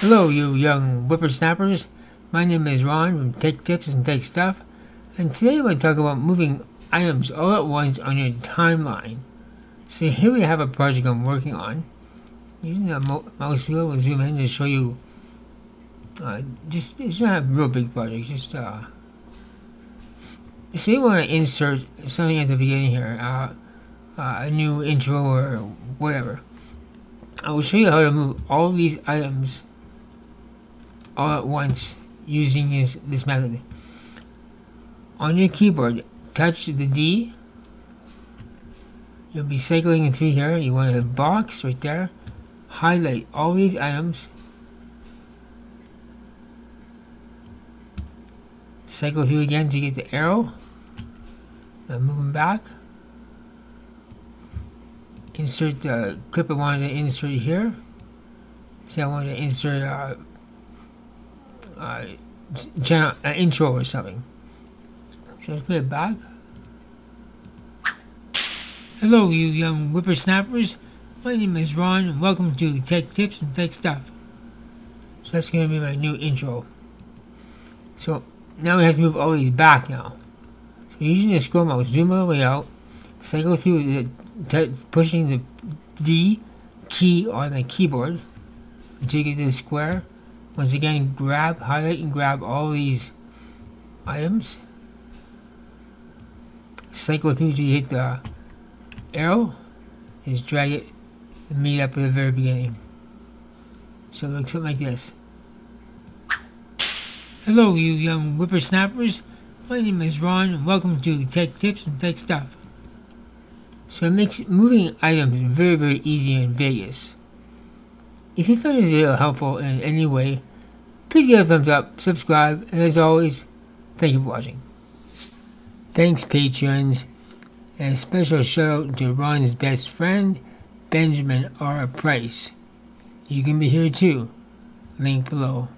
Hello, you young whippersnappers. My name is Ron from Tech Tips and Tech Stuff, and today we're going to talk about moving items all at once on your timeline. So here we have a project I'm working on. Using the mouse wheel, we'll zoom in to show you. Uh, just it's not a real big project. Just uh, so you want to insert something at the beginning here, uh, uh, a new intro or whatever. I will show you how to move all these items all at once using this, this method. On your keyboard, touch the D. You'll be cycling through here. You want a box right there. Highlight all these items. Cycle through again to get the arrow. Now move them back. Insert the clip I wanted to insert here. So I want to insert uh, uh, channel, uh, intro or something. So let's put it back. Hello, you young whippersnappers. My name is Ron, and welcome to Tech Tips and Tech Stuff. So that's going to be my new intro. So now we have to move all these back now. So using the scroll mouse, zoom all the way out, cycle through the, pushing the D key on the keyboard until you get this square. Once again, grab, highlight, and grab all these items. Cycle through till you hit the arrow. Just drag it and meet up at the very beginning. So it looks something like this. Hello, you young whippersnappers. My name is Ron, and welcome to Tech Tips and Tech Stuff. So it makes moving items very, very easy in Vegas. If you found this video helpful in any way, please give a thumbs up, subscribe, and as always, thank you for watching. Thanks, patrons, and a special shout out to Ron's best friend, Benjamin R. Price. You can be here too. Link below.